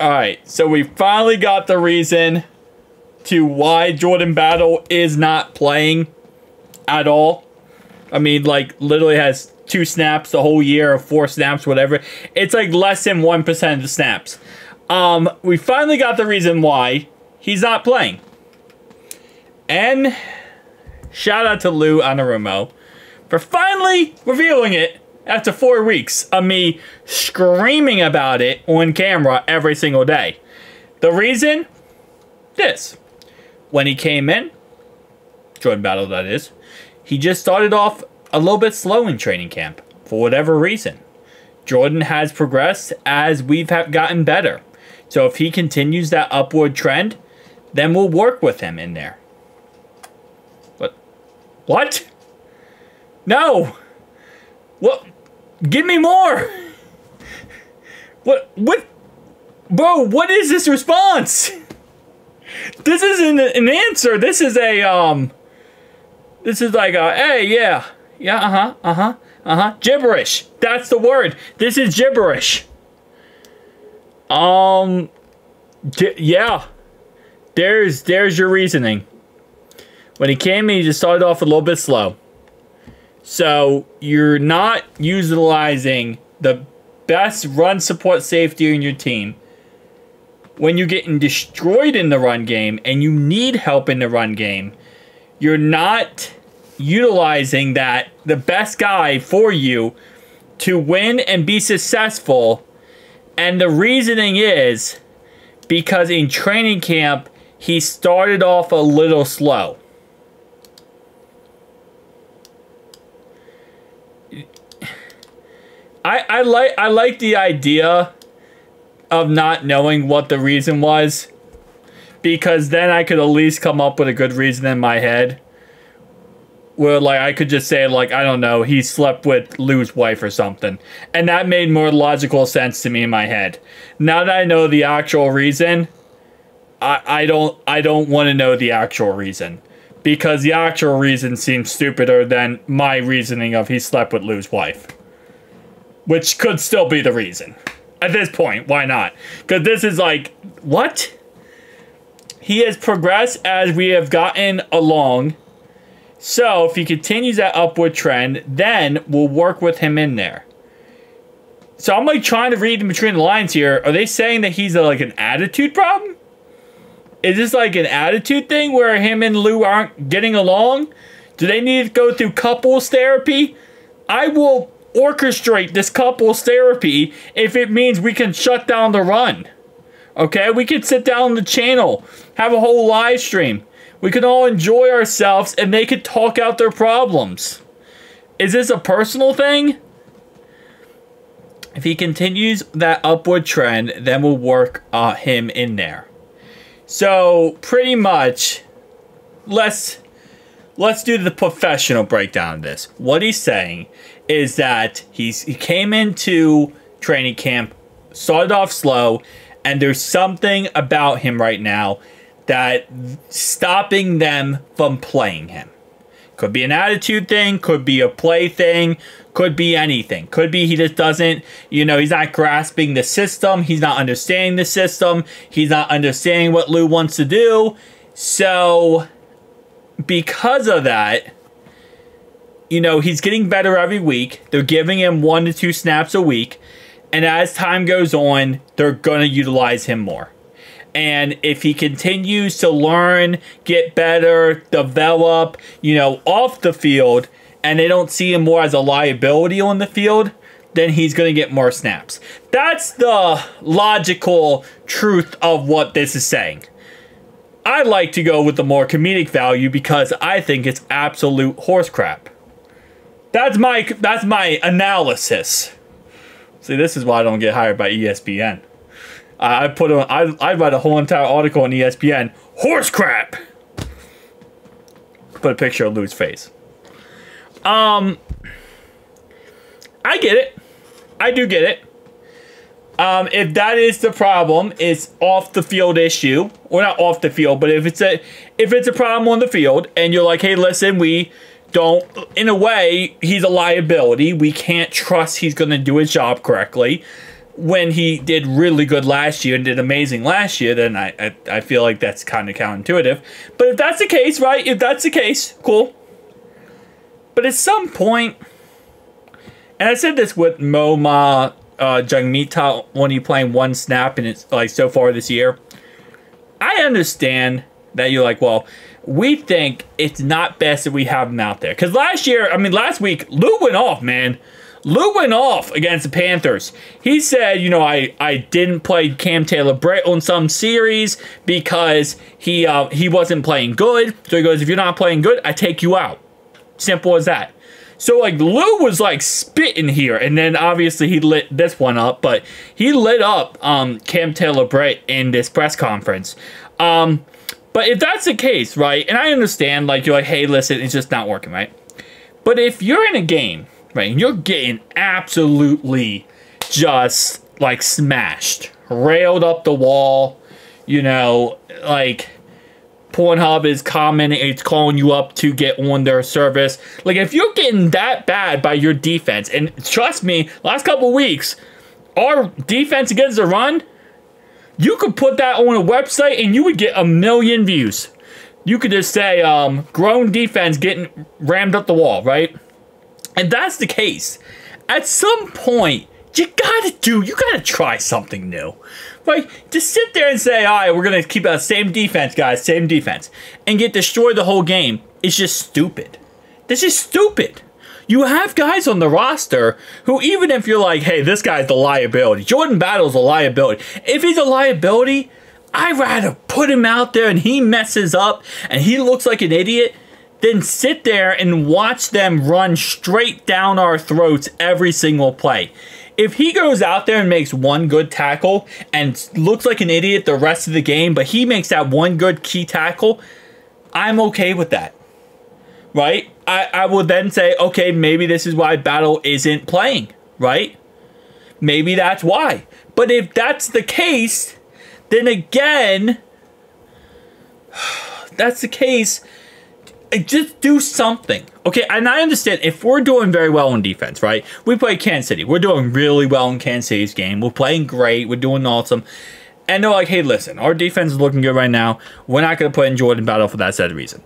All right, so we finally got the reason to why Jordan Battle is not playing at all. I mean, like, literally has two snaps the whole year, or four snaps, whatever. It's like less than 1% of the snaps. Um, we finally got the reason why he's not playing. And shout out to Lou Anarumo for finally revealing it after four weeks of me screaming about it on camera every single day. The reason? This. When he came in, Jordan Battle that is, he just started off a little bit slow in training camp for whatever reason. Jordan has progressed as we've gotten better. So if he continues that upward trend, then we'll work with him in there. What? What? No! What? Give me more! What? What? Bro, what is this response? This isn't an answer. This is a, um... This is like a, hey, yeah. Yeah, uh-huh, uh-huh, uh-huh. Gibberish. That's the word. This is gibberish. Um... Yeah. There's, there's your reasoning. When he came he just started off a little bit slow. So you're not utilizing the best run support safety in your team when you're getting destroyed in the run game and you need help in the run game. You're not utilizing that the best guy for you to win and be successful. And the reasoning is because in training camp, he started off a little slow. I, I like I like the idea of not knowing what the reason was because then I could at least come up with a good reason in my head. Where like I could just say like I don't know he slept with Lou's wife or something, and that made more logical sense to me in my head. Now that I know the actual reason, I I don't I don't want to know the actual reason because the actual reason seems stupider than my reasoning of he slept with Lou's wife which could still be the reason. At this point, why not? Because this is like, what? He has progressed as we have gotten along. So, if he continues that upward trend, then we'll work with him in there. So, I'm like trying to read in between the lines here. Are they saying that he's a, like an attitude problem? Is this like an attitude thing where him and Lou aren't getting along? Do they need to go through couples therapy? I will orchestrate this couples therapy if it means we can shut down the run. Okay, we could sit down on the channel, have a whole live stream. We could all enjoy ourselves and they could talk out their problems. Is this a personal thing? If he continues that upward trend, then we'll work uh, him in there. So, pretty much, let's let's do the professional breakdown of this. What he's saying is that he's he came into training camp, started off slow, and there's something about him right now that stopping them from playing him. Could be an attitude thing, could be a play thing, could be anything. Could be he just doesn't, you know, he's not grasping the system, he's not understanding the system, he's not understanding what Lou wants to do. So, because of that, you know, he's getting better every week. They're giving him one to two snaps a week. And as time goes on, they're going to utilize him more. And if he continues to learn, get better, develop, you know, off the field, and they don't see him more as a liability on the field, then he's going to get more snaps. That's the logical truth of what this is saying. I like to go with the more comedic value because I think it's absolute horse crap. That's my that's my analysis. See, this is why I don't get hired by ESPN. I, I put on I I write a whole entire article on ESPN. Horse crap. Put a picture of Lou's face. Um, I get it. I do get it. Um, if that is the problem, it's off the field issue, or not off the field, but if it's a if it's a problem on the field, and you're like, hey, listen, we don't, in a way, he's a liability. We can't trust he's going to do his job correctly. When he did really good last year and did amazing last year, then I, I, I feel like that's kind of counterintuitive. But if that's the case, right? If that's the case, cool. But at some point, and I said this with Moma uh, Jungmita when he playing one snap and it's like so far this year. I understand that you're like, well, we think it's not best that we have him out there. Because last year, I mean, last week, Lou went off, man. Lou went off against the Panthers. He said, you know, I, I didn't play Cam Taylor Britt on some series because he uh, he wasn't playing good. So he goes, if you're not playing good, I take you out. Simple as that. So like Lou was like spitting here, and then obviously he lit this one up, but he lit up um, Cam Taylor Britt in this press conference. Um, but if that's the case, right, and I understand, like you're like, hey, listen, it's just not working, right? But if you're in a game, right, and you're getting absolutely just like smashed, railed up the wall, you know, like Pornhub is commenting, it's calling you up to get on their service. Like, if you're getting that bad by your defense, and trust me, last couple weeks, our defense against the run, you could put that on a website and you would get a million views. You could just say, um, grown defense getting rammed up the wall, right? And that's the case. At some point, you gotta do, you gotta try something new. Like, to sit there and say, all right, we're to keep that same defense, guys, same defense, and get destroyed the whole game It's just stupid. This is stupid. You have guys on the roster who, even if you're like, hey, this guy's the liability, Jordan Battle's a liability. If he's a liability, I'd rather put him out there and he messes up and he looks like an idiot than sit there and watch them run straight down our throats every single play if he goes out there and makes one good tackle and looks like an idiot the rest of the game, but he makes that one good key tackle, I'm okay with that. Right? I, I will then say, okay, maybe this is why Battle isn't playing, right? Maybe that's why. But if that's the case, then again, that's the case, just do something. Okay, and I understand if we're doing very well in defense, right? We play Kansas City. We're doing really well in Kansas City's game. We're playing great. We're doing awesome. And they're like, hey, listen, our defense is looking good right now. We're not going to put in Jordan Battle for that said reason.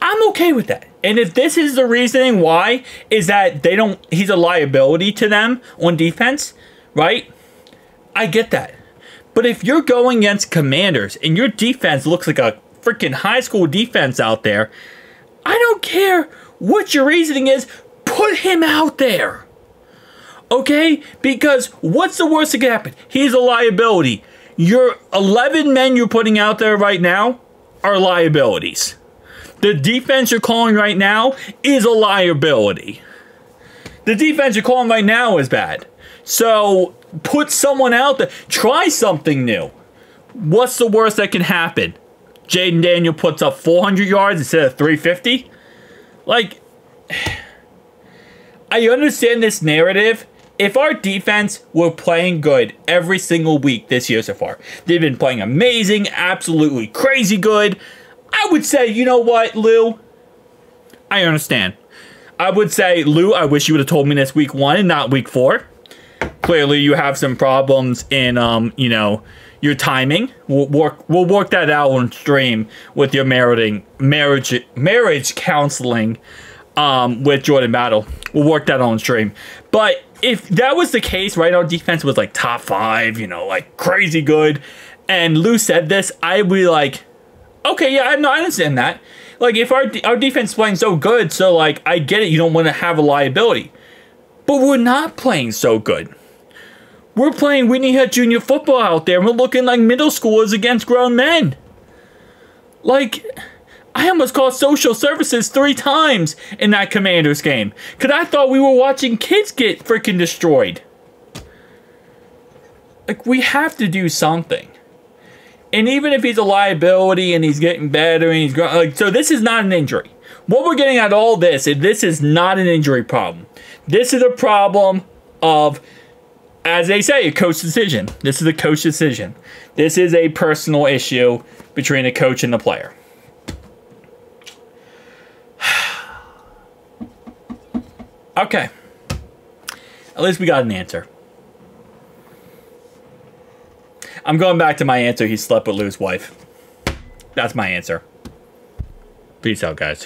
I'm okay with that. And if this is the reasoning why, is that they don't, he's a liability to them on defense, right? I get that. But if you're going against commanders and your defense looks like a freaking high school defense out there, I don't care what your reasoning is, put him out there. Okay? Because what's the worst that can happen? He's a liability. Your 11 men you're putting out there right now are liabilities. The defense you're calling right now is a liability. The defense you're calling right now is bad. So put someone out there. Try something new. What's the worst that can happen? Jayden Daniel puts up 400 yards instead of 350. Like, I understand this narrative. If our defense were playing good every single week this year so far, they've been playing amazing, absolutely crazy good. I would say, you know what, Lou? I understand. I would say, Lou, I wish you would have told me this week one and not week four. Clearly, you have some problems in, um, you know, your timing. We'll work we'll work that out on stream with your marrying marriage marriage counseling um, with Jordan Battle. We'll work that on stream. But if that was the case, right, our defense was like top five, you know, like crazy good, and Lou said this, I'd be like, okay, yeah, I, no, I understand that. Like, if our our defense playing so good, so like, I get it, you don't want to have a liability, but we're not playing so good. We're playing Whitney Head Junior football out there. And we're looking like middle schoolers against grown men. Like, I almost called social services three times in that Commanders game. Because I thought we were watching kids get freaking destroyed. Like, we have to do something. And even if he's a liability and he's getting better and he's growing, like, so this is not an injury. What we're getting at all this is this is not an injury problem. This is a problem of as they say, a coach decision. This is a coach decision. This is a personal issue between the coach and the player. okay. At least we got an answer. I'm going back to my answer. He slept with Lou's wife. That's my answer. Peace out, guys.